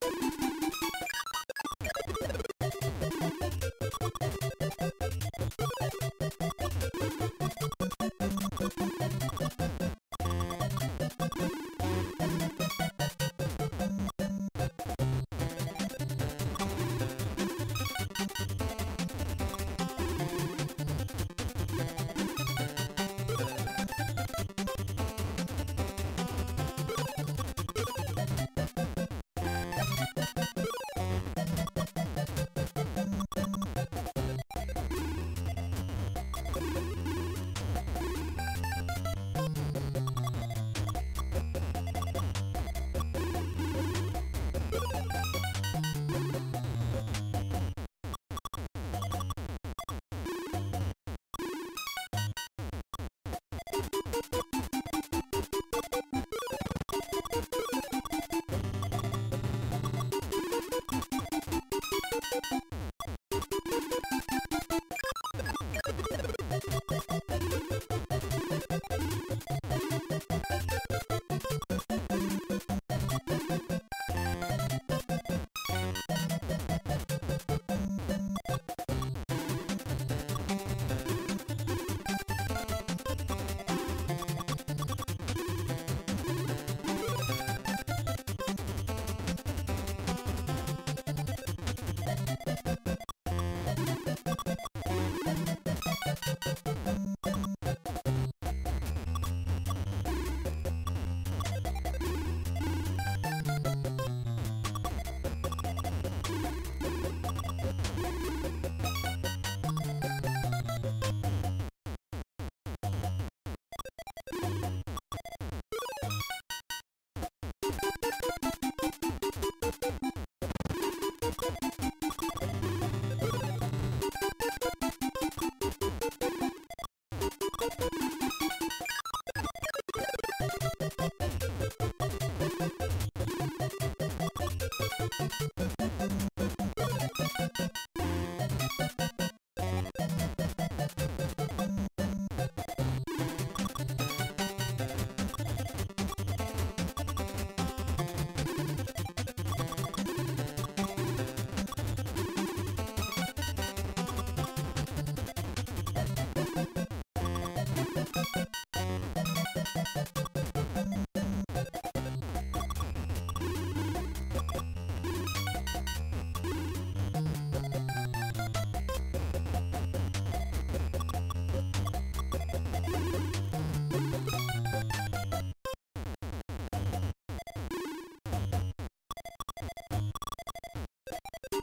you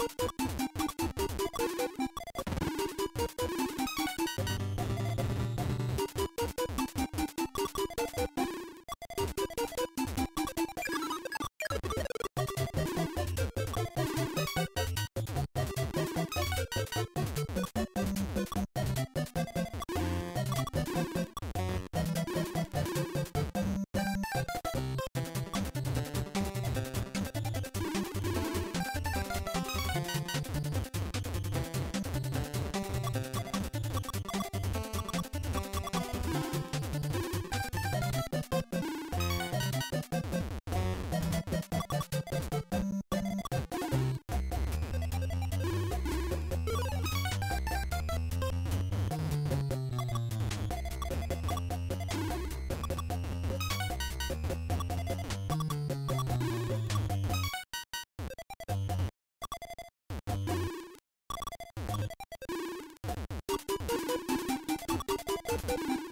Thank you.